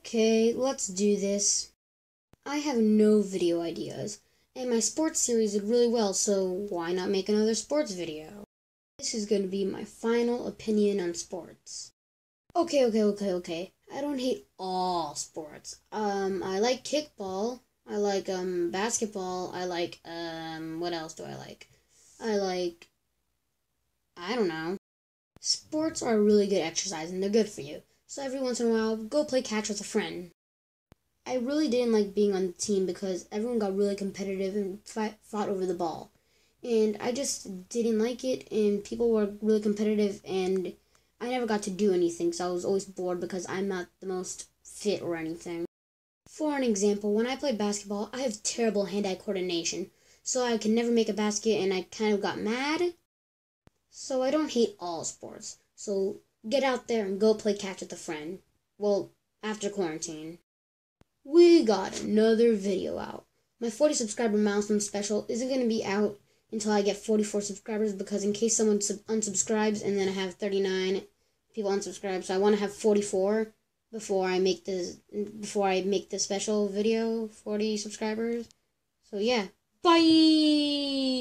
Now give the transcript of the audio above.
Okay, let's do this. I have no video ideas, and my sports series did really well, so why not make another sports video? This is going to be my final opinion on sports. Okay, okay, okay, okay. I don't hate all sports. Um, I like kickball. I like um basketball. I like um what else do I like? I like I don't know. Sports are really good exercise and they're good for you. So every once in a while, go play catch with a friend. I really didn't like being on the team because everyone got really competitive and fight, fought over the ball. And I just didn't like it, and people were really competitive, and I never got to do anything, so I was always bored because I'm not the most fit or anything. For an example, when I play basketball, I have terrible hand eye coordination, so I can never make a basket, and I kind of got mad. So I don't hate all sports. So get out there and go play catch with a friend. Well, after quarantine. We got another video out. My 40 subscriber milestone special isn't going to be out until I get 44 subscribers because in case someone sub- unsubscribes and then I have 39 people unsubscribe, so I want to have 44 before I make the before I make the special video 40 subscribers. So yeah. Bye.